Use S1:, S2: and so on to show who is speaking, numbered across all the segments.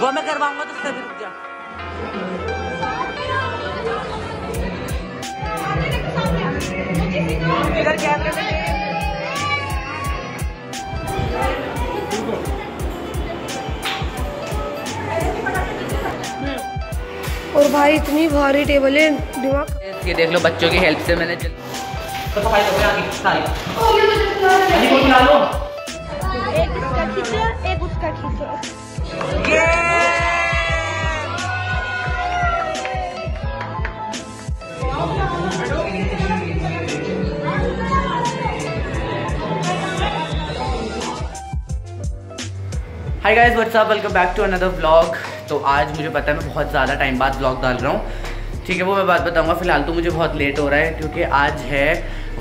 S1: वो मैं करवाऊँगा तो सभी रुक जा। इधर कैमरे में
S2: और भाई इतनी भारी टेबल है दिमाग।
S1: ये देख लो बच्चों की हेल्प से मैंने जल... तो सफ़ाई करो यहाँ की सारी अभी कोई बुला लो।
S2: खींचो एक उसका खींचो
S1: hi guys what's up welcome back to another vlog तो आज मुझे पता है मैं बहुत ज़्यादा टाइम बाद व्लॉग डाल रहा हूँ। ठीक है, वो मैं बात बताऊँगा। फ़िलहाल तो मुझे बहुत लेट हो रहा है, क्योंकि आज है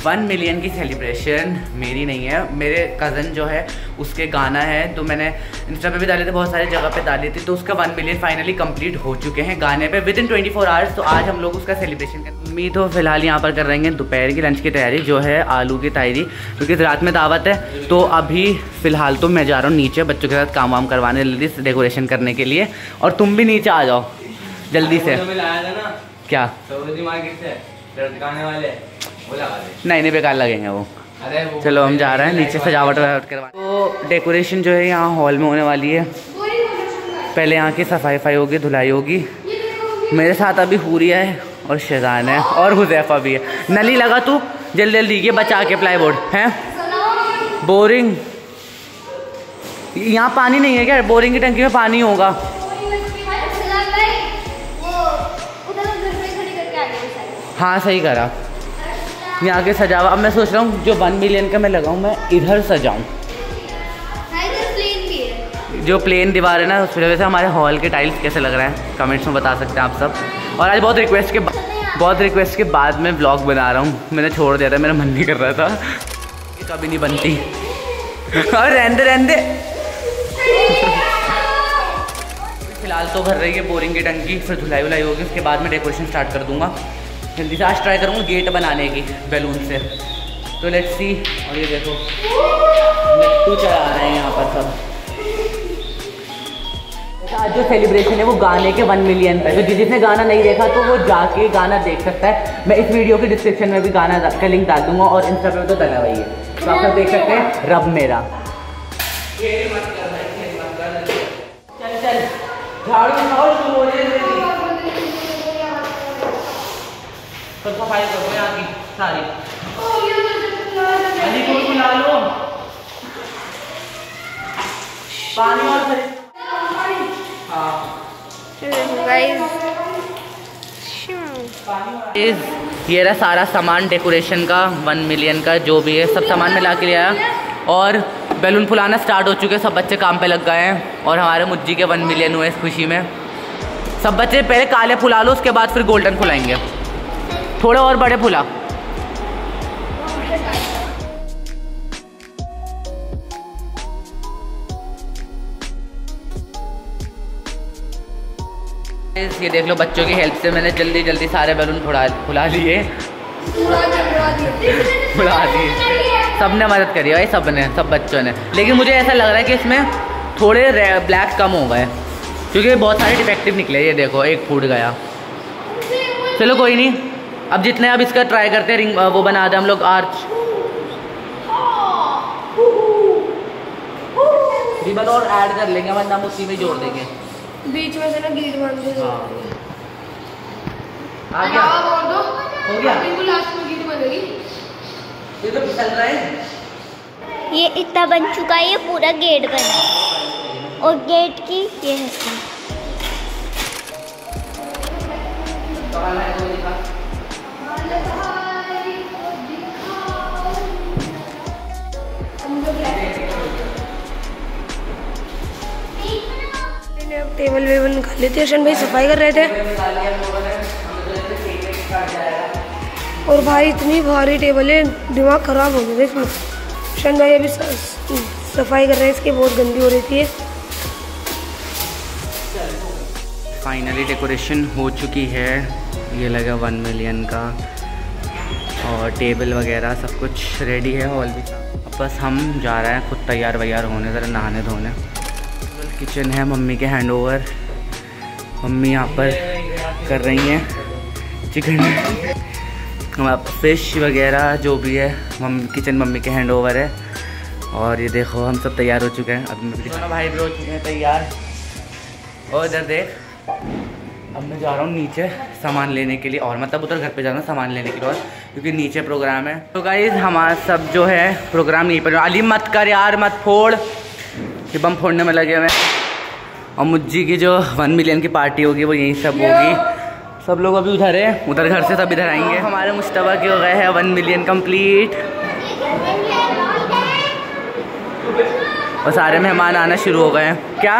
S1: वन मिलियन की सेलिब्रेशन मेरी नहीं है। मेरे कज़न जो है उसके गाना है तो मैंने इंस्टा पे भी डाले थे बहुत सारी जगह पे डाली थी तो उसका वन मिलियन फाइनली कंप्लीट हो चुके हैं गाने पे within twenty four hours तो आज हम लोग उसका सेलिब्रेशन करें मम्मी तो फ़िलहाल यहाँ पर कर रहे हैं दोपहर की लंच की तैयारी जो है आलू की तैयारी क्योंकि रात में दावत है तो अभी फ़िलहाल तो मैं जा रहा हूँ नीचे बच्चों के साथ काम वाम करवाने जल्दी से डेकोरेशन करने के लिए और तुम भी नीचे आ जाओ जल्दी से।
S3: तो
S1: क्या?
S3: मार्केट से लटकाने वाले।
S1: नहीं नहीं बेकार लगेंगे वो। चलो हम जा रहे हैं नीचे सजावट वजावट करवा तो डेकोरेशन जो है यहाँ हॉल में होने वाली है। पहले यहाँ की सफ़ाई वफाई होगी धुलाई होगी। मेरे साथ अभी हुरिया है और शेजान है और हुजैफा भी है। नली लगा तू जल्दी जल्दी ये बचा के प्लाई बोर्ड है? बोरिंग यहाँ पानी नहीं है क्या? बोरिंग की टंकी में पानी होगा। हाँ सही करा। यहाँ के सजावा। अब मैं सोच रहा हूँ जो वन मिलियन का मैं लगाऊँ मैं इधर सजाऊँ। जो प्लेन दीवार है ना उस वजह से हमारे हॉल के टाइल्स कैसे लग रहे हैं? कमेंट्स में बता सकते हैं आप सब। और आज बहुत रिक्वेस्ट के बहुत रिक्वेस्ट के बाद मैं ब्लॉग बना रहा हूँ। मैंने छोड़ दिया था मेरा मन नहीं कर रहा था। ये कभी नहीं बनती। और रहते रहते फ़िलहाल तो भर रही है बोरिंग की टंकी फिर धुलाई वुलाई होगी उसके बाद मैं डेकोरेशन स्टार्ट कर दूँगा। जल्दी से आज ट्राई करूँगा गेट बनाने की बैलून से। तो लेट्स सी और ये देखो लट्टू चढ़ा रहे हैं यहाँ पर सब। आज जो सेलिब्रेशन है वो गाने के वन मिलियन पे तो जिसने गाना नहीं देखा तो वो जाके गाना देख सकता है। मैं इस वीडियो के डिस्क्रिप्शन में भी गाना का लिंक डाल दूँगा और इंस्टा पे तो डला हुआ ही है। तो आप सब देख सकते हैं रब मेरा। चल चल। झाड़ू उठाओ शुरू हो जाए जल्दी। सब सफ़ाई करो यहाँ की सारी। अली को बुला लो। पानी और हाँ। इस ये रहा सारा सामान डेकोरेशन का वन मिलियन का जो भी है सब सामान में ला के लिया और बैलून फुलाना स्टार्ट हो चुके हैं सब बच्चे काम पे लग गए हैं। और हमारे मुज्जी के वन मिलियन हुए इस खुशी में। सब बच्चे पहले काले फुला लो उसके बाद फिर गोल्डन फुलाएँगे। थोड़े और बड़े फुला ये देख लो बच्चों की हेल्प से मैंने जल्दी जल्दी सारे बैलून फुला फुला लिए। फुला दिए सबने मदद करी भाई सबने सब बच्चों ने। लेकिन मुझे ऐसा लग रहा है कि इसमें थोड़े ब्लैक कम हो गए। क्योंकि बहुत सारे डिफेक्टिव निकले, ये देखो, एक फूट गया। चलो कोई नहीं। अब जितने अब इसका ट्राई करते हैं रिंग वो बना दे हम लोग आर्च रिबन और ऐड कर लेंगे वरना हम उसी में जोड़ देंगे।
S2: बीच में से ना बाँध दे
S1: हाँ। आ गया। हो गया।
S2: बिल्कुल लास्ट में गीट बंधेगी
S1: ये तो फिसल रहा है।
S4: ये इतना बन चुका है ये पूरा गेट बना। और गेट की ये है।
S2: अब टेबल वेबल निकाल लेते हैं भाई सफ़ाई कर रहे थे। और भाई इतनी भारी टेबल है, दिमाग खराब हो गया इसमें शन भाई अभी सफ़ाई कर रहे हैं, इसकी बहुत गंदी हो रही थी।
S1: फाइनली डेकोरेशन हो चुकी है, ये लगा वन मिलियन का। और टेबल वगैरह सब कुछ रेडी है हॉल भी अब बस हम जा रहे हैं, खुद तैयार वैयार होने, ज़रा नहाने धोने। किचन है, मम्मी के हैंड ओवर मम्मी यहाँ पर कर रही हैं चिकन फ़िश वगैरह जो भी है मम्मी किचन मम्मी के हैंड ओवर है। और ये देखो, हम सब तैयार हो चुके हैं। अब भाई भी हो चुके हैं तैयार। और इधर देख। अब मैं जा रहा हूँ नीचे सामान लेने के लिए और मतलब उधर घर पे जा रहा हूँ सामान लेने के लिए और क्योंकि नीचे प्रोग्राम है। तो गाइज़ हमारा सब जो है प्रोग्राम यहीं पर अली मत कर यार, मत फोड़। कि बम फोड़ने में लगे हुए और मुझी की जो वन मिलियन की पार्टी होगी, वो यहीं सब होगी। सब लोग अभी उधर है। उधर घर से सब इधर आएँगे। हमारे मुश्तबा के हो गए हैं वन मिलियन कंप्लीट और सारे मेहमान आना शुरू हो गए हैं। क्या?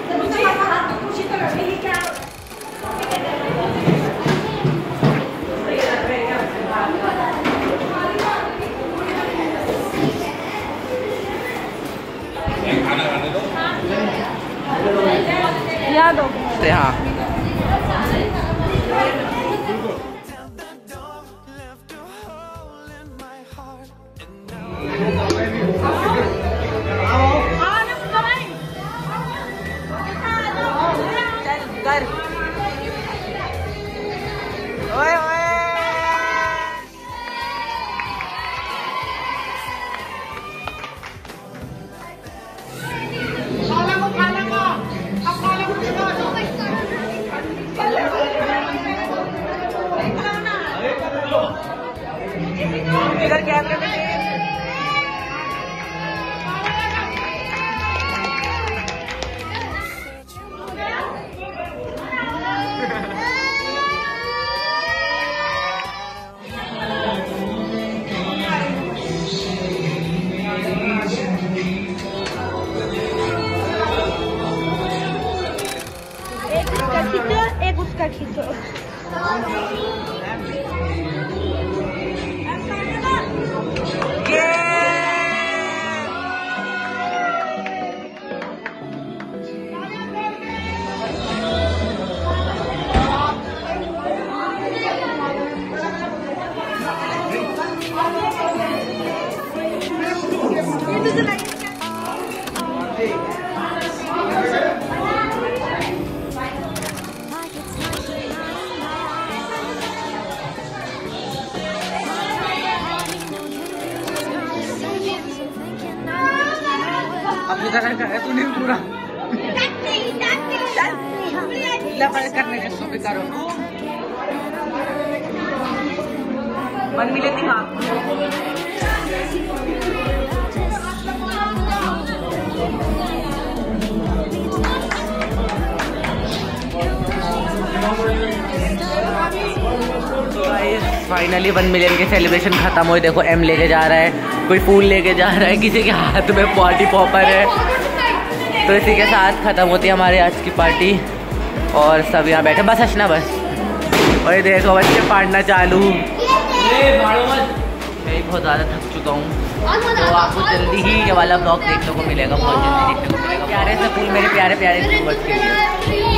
S4: एक
S1: करने फाइनली वन मिलियन के सेलिब्रेशन खत्म हुए। देखो एम लेके जा रहा है, कोई फूल लेके जा रहा है, किसी के हाथ में पार्टी पॉपर है। तो इसी के साथ ख़त्म होती है हमारे आज की पार्टी। और सब यहाँ बैठे, बस हंसना बस। और ये देखो, बच्चे पढ़ना चालू। मैं बहुत ज़्यादा थक चुका हूँ। तो आपको जल्दी ही ये वाला ब्लॉग देखने को मिलेगा, बहुत जल्दी देखने को मिलेगा। प्यारे से फूल, मेरे प्यारे प्यारे व्यूवर्स के लिए।